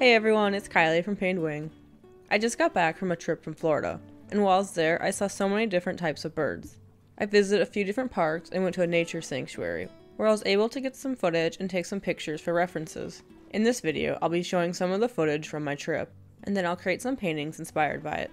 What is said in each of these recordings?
Hey everyone, it's Kylie from PaintedWing. I just got back from a trip from Florida, and while I was there, I saw so many different types of birds. I visited a few different parks and went to a nature sanctuary, where I was able to get some footage and take some pictures for references. In this video, I'll be showing some of the footage from my trip, and then I'll create some paintings inspired by it.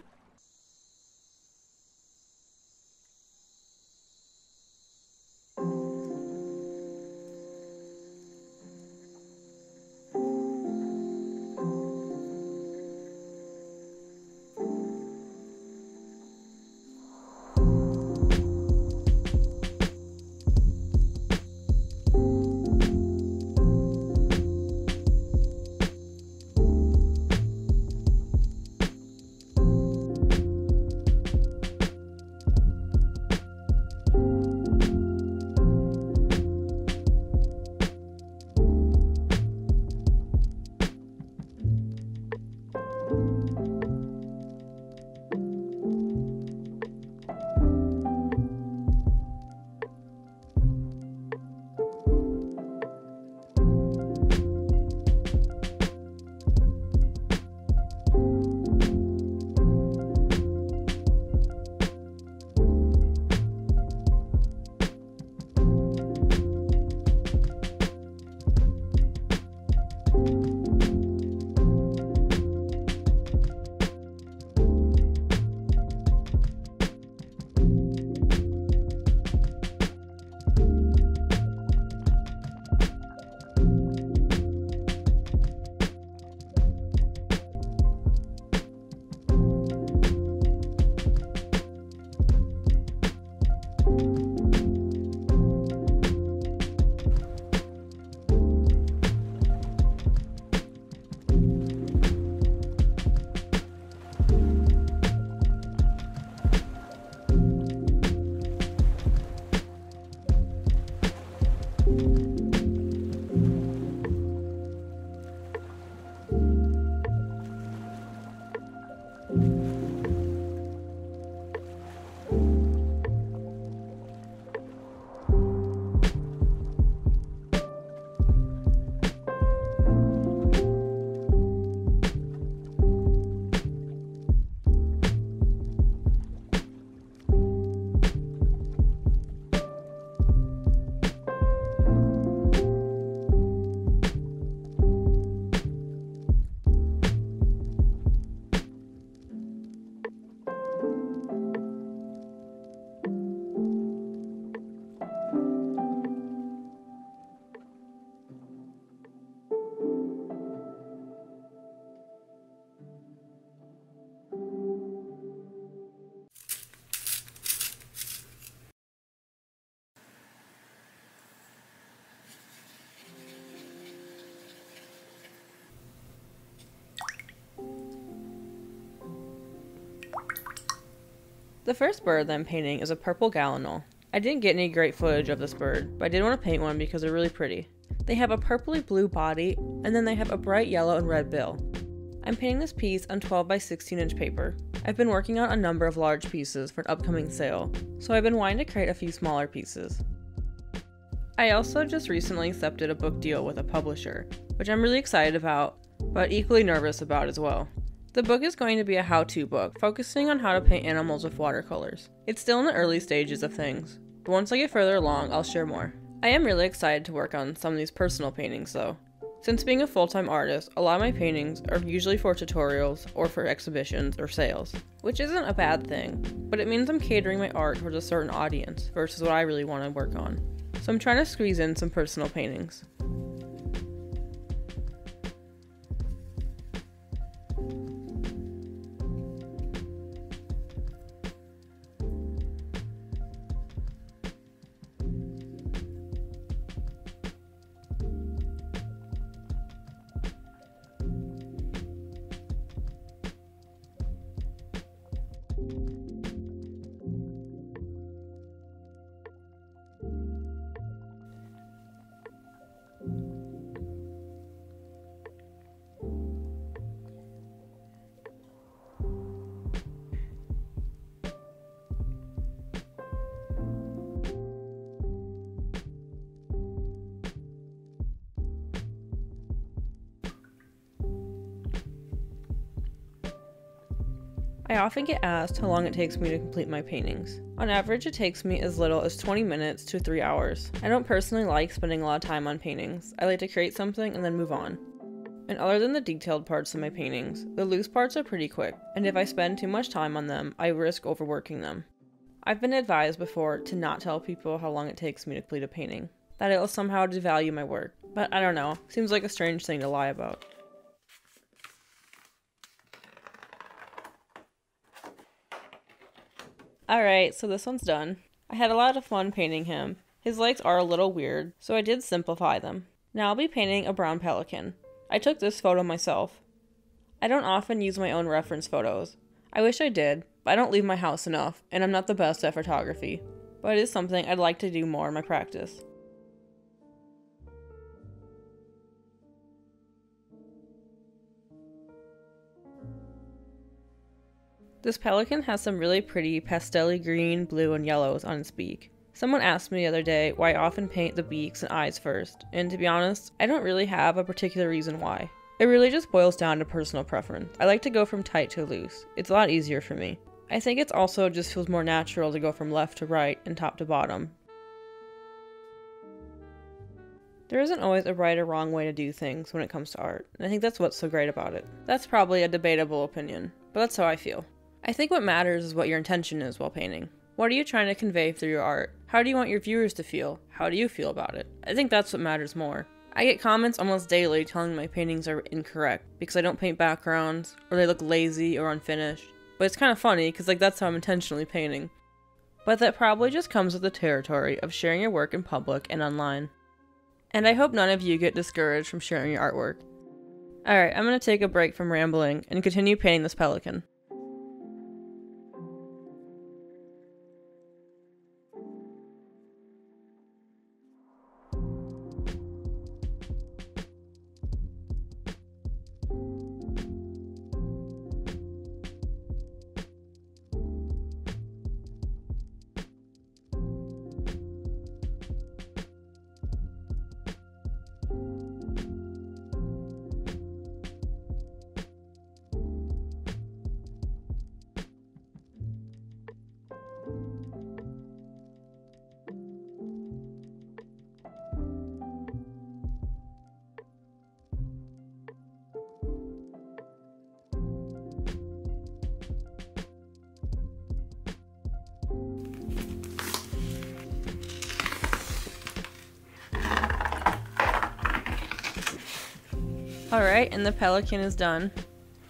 The first bird that I'm painting is a purple gallinule. I didn't get any great footage of this bird, but I did want to paint one because they're really pretty. They have a purpley blue body, and then they have a bright yellow and red bill. I'm painting this piece on 12 by 16 inch paper. I've been working on a number of large pieces for an upcoming sale, so I've been wanting to create a few smaller pieces. I also just recently accepted a book deal with a publisher, which I'm really excited about, but equally nervous about as well. The book is going to be a how to book, focusing on how to paint animals with watercolors. It's still in the early stages of things, but once I get further along, I'll share more. I am really excited to work on some of these personal paintings though. Since being a full time artist, a lot of my paintings are usually for tutorials or for exhibitions or sales, which isn't a bad thing, but it means I'm catering my art towards a certain audience versus what I really want to work on. So I'm trying to squeeze in some personal paintings. I often get asked how long it takes me to complete my paintings. On average, it takes me as little as 20 minutes to 3 hours. I don't personally like spending a lot of time on paintings. I like to create something and then move on. And other than the detailed parts of my paintings, the loose parts are pretty quick, and if I spend too much time on them, I risk overworking them. I've been advised before to not tell people how long it takes me to complete a painting, that it will somehow devalue my work, but I don't know, seems like a strange thing to lie about. Alright, so this one's done. I had a lot of fun painting him. His legs are a little weird, so I did simplify them. Now I'll be painting a brown pelican. I took this photo myself. I don't often use my own reference photos. I wish I did, but I don't leave my house enough, and I'm not the best at photography. But it is something I'd like to do more in my practice. This pelican has some really pretty pastelly green, blue, and yellows on its beak. Someone asked me the other day why I often paint the beaks and eyes first, and to be honest, I don't really have a particular reason why. It really just boils down to personal preference. I like to go from tight to loose. It's a lot easier for me. I think it's also just feels more natural to go from left to right and top to bottom. There isn't always a right or wrong way to do things when it comes to art, and I think that's what's so great about it. That's probably a debatable opinion, but that's how I feel. I think what matters is what your intention is while painting. What are you trying to convey through your art? How do you want your viewers to feel? How do you feel about it? I think that's what matters more. I get comments almost daily telling my paintings are incorrect because I don't paint backgrounds or they look lazy or unfinished. But it's kind of funny because like that's how I'm intentionally painting. But that probably just comes with the territory of sharing your work in public and online. And I hope none of you get discouraged from sharing your artwork. Alright, I'm gonna take a break from rambling and continue painting this pelican. Alright, and the pelican is done.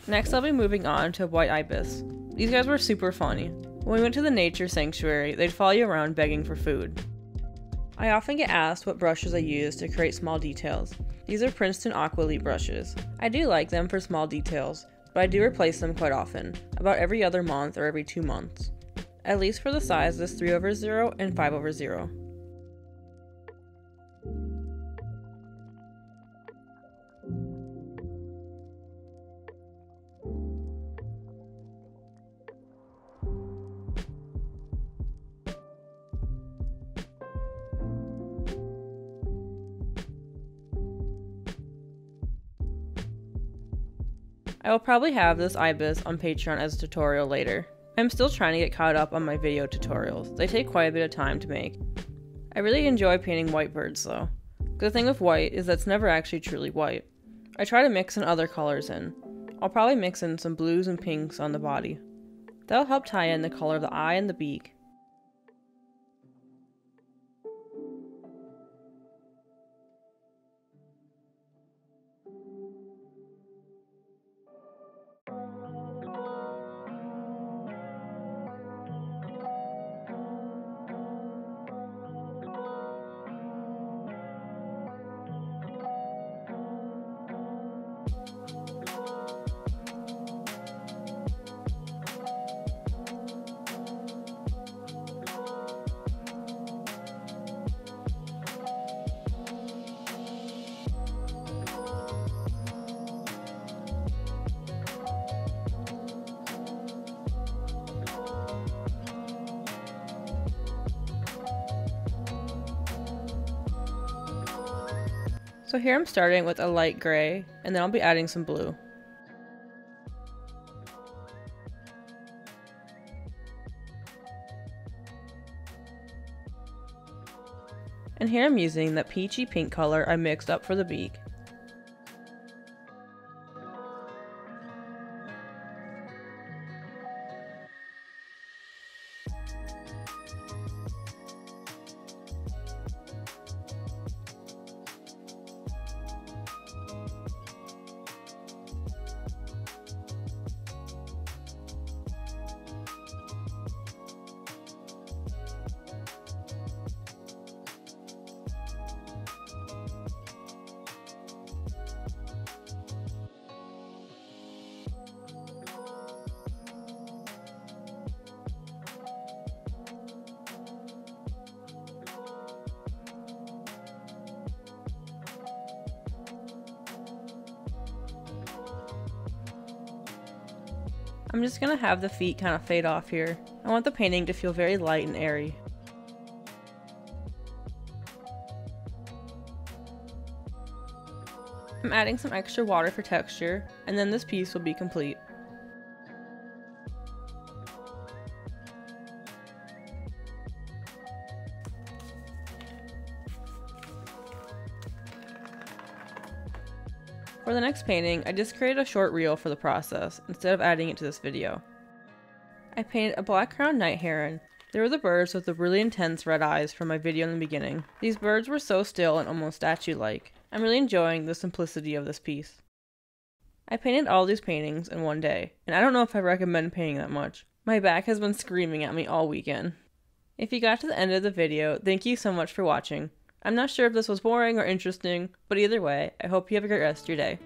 Next I'll be moving on to white ibis. These guys were super funny. When we went to the nature sanctuary, they'd follow you around begging for food. I often get asked what brushes I use to create small details. These are Princeton Aqua Elite brushes. I do like them for small details, but I do replace them quite often, about every other month or every two months. At least for the sizes 3 over 0 and 5 over 0. I will probably have this ibis on Patreon as a tutorial later. I'm still trying to get caught up on my video tutorials. They take quite a bit of time to make. I really enjoy painting white birds though. The thing with white is that it's never actually truly white. I try to mix in other colors in. I'll probably mix in some blues and pinks on the body. That'll help tie in the color of the eye and the beak, So here I'm starting with a light gray, and then I'll be adding some blue. And here I'm using that peachy pink color I mixed up for the beak I'm just gonna have the feet kind of fade off here. I want the painting to feel very light and airy. I'm adding some extra water for texture, and then this piece will be complete. For the next painting, I just created a short reel for the process, instead of adding it to this video. I painted a black crowned night heron. They were the birds with the really intense red eyes from my video in the beginning. These birds were so still and almost statue-like. I'm really enjoying the simplicity of this piece. I painted all these paintings in one day, and I don't know if I recommend painting that much. My back has been screaming at me all weekend. If you got to the end of the video, thank you so much for watching. I'm not sure if this was boring or interesting, but either way, I hope you have a great rest of your day.